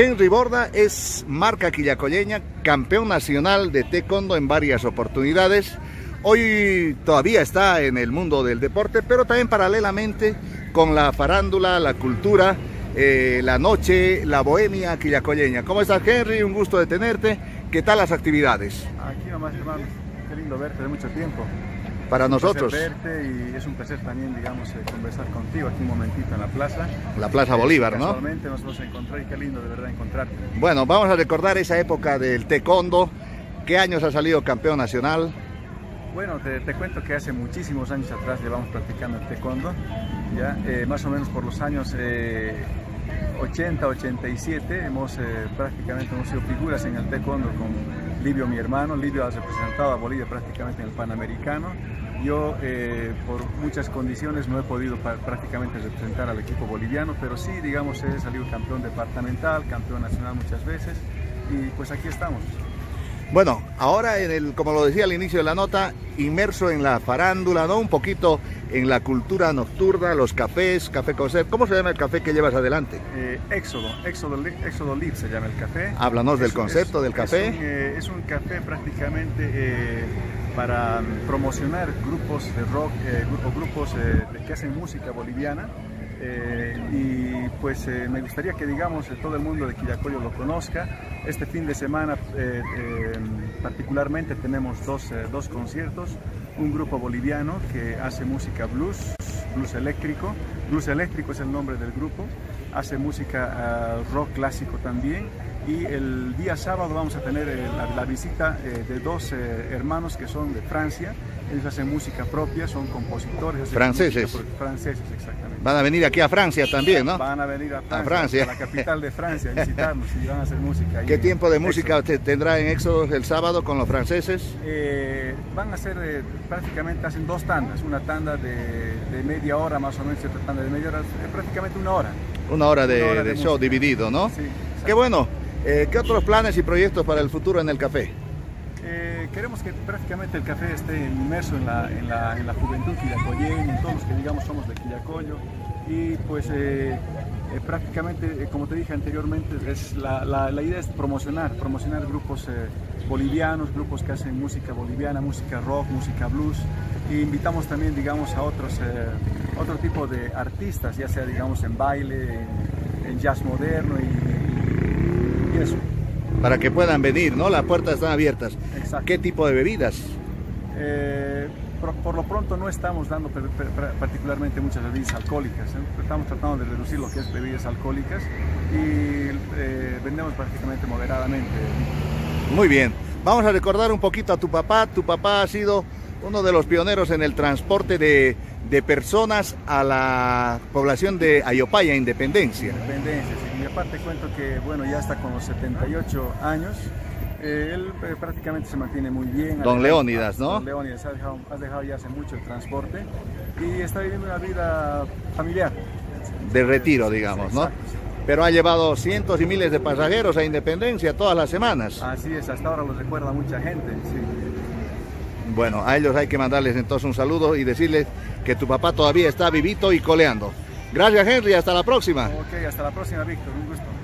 Henry Borda es marca quillacoyeña, campeón nacional de taekwondo en varias oportunidades. Hoy todavía está en el mundo del deporte, pero también paralelamente con la farándula, la cultura, eh, la noche, la bohemia quillacoyeña. ¿Cómo estás, Henry? Un gusto de tenerte. ¿Qué tal las actividades? Aquí nomás, hermano. Qué lindo verte de mucho tiempo. Para nosotros. Es un verte y es un placer también, digamos, eh, conversar contigo aquí un momentito en la plaza. La Plaza Bolívar, ¿no? Casualmente nos vamos a encontrar y qué lindo de verdad encontrarte. Bueno, vamos a recordar esa época del taekwondo. ¿Qué años ha salido campeón nacional? Bueno, te, te, cuento que hace muchísimos años atrás llevamos practicando el taekwondo, ya eh, más o menos por los años eh, 80, 87 hemos eh, prácticamente hemos sido figuras en el taekwondo con Livio, mi hermano. Livio ha representado a Bolivia prácticamente en el Panamericano. Yo eh, por muchas condiciones no he podido prácticamente representar al equipo boliviano, pero sí, digamos, he salido campeón departamental, campeón nacional muchas veces y pues aquí estamos. Bueno, ahora, en el, como lo decía al inicio de la nota, inmerso en la farándula, ¿no? Un poquito en la cultura nocturna, los cafés, café coser. ¿Cómo se llama el café que llevas adelante? Eh, Éxodo, Éxodo, Éxodo Live se llama el café. Háblanos es, del concepto es, del café. Es un, eh, es un café prácticamente eh, para promocionar grupos de rock, eh, grupos, grupos que hacen música boliviana. Eh, y pues eh, me gustaría que digamos eh, todo el mundo de Quillacoyo lo conozca. Este fin de semana eh, particularmente tenemos dos, dos, conciertos, un grupo boliviano que hace música blues, blues eléctrico, blues eléctrico es el nombre del grupo, hace música uh, rock clásico también y el día sábado vamos a tener la, la, visita de dos hermanos que son de Francia, ellos hacen música propia, son compositores. Franceses. Franceses, exactamente. Van a venir aquí a Francia también, ¿no? Van a venir a Francia, a, Francia. a la capital de Francia, a visitarnos y van a hacer música. ¿Qué tiempo de música tendrá en Éxodo el sábado con los franceses? Eh, van a hacer, eh, prácticamente hacen dos tandas, una tanda de, de, media hora más o menos, otra tanda de media hora, prácticamente una hora. Una hora de, una hora de, de show dividido, ¿no? Sí. Qué bueno. Eh, ¿Qué otros planes y proyectos para el futuro en el café? Eh, queremos que prácticamente el café esté inmerso en la, en la, en la juventud quillacoyeña, en todos los que digamos somos de Quillacoyo y pues eh, eh, prácticamente, como te dije anteriormente, es la, la, la, idea es promocionar, promocionar grupos bolivianos, grupos que hacen música boliviana, música rock, música blues e invitamos también digamos a otros, otro tipo de artistas, ya sea digamos en baile, en, en jazz moderno y eso para que puedan venir, ¿no? Las puertas están abiertas. Exacto. ¿Qué tipo de bebidas? Eh, por, por, lo pronto no estamos dando per, per, particularmente muchas bebidas alcohólicas. ¿eh? Estamos tratando de reducir lo que es bebidas alcohólicas y eh, vendemos prácticamente moderadamente. Muy bien. Vamos a recordar un poquito a tu papá. Tu papá ha sido uno de los pioneros en el transporte de, de personas a la población de Ayopaya, Independencia. Independencia, sí. Y aparte cuento que, bueno, ya está con los 78 años. Eh, él eh, prácticamente se mantiene muy bien. Don Leónidas, ¿no? Don Leónidas ha dejado, ha dejado, ya hace mucho el transporte y está viviendo una vida familiar. De retiro, digamos, ¿no? Pero ha llevado cientos y miles de pasajeros a Independencia todas las semanas. Así es, hasta ahora lo recuerda mucha gente, sí. Bueno, a ellos hay que mandarles entonces un saludo y decirles que tu papá todavía está vivito y coleando. Gracias Henry, hasta la próxima. Ok, hasta la próxima Víctor, un gusto.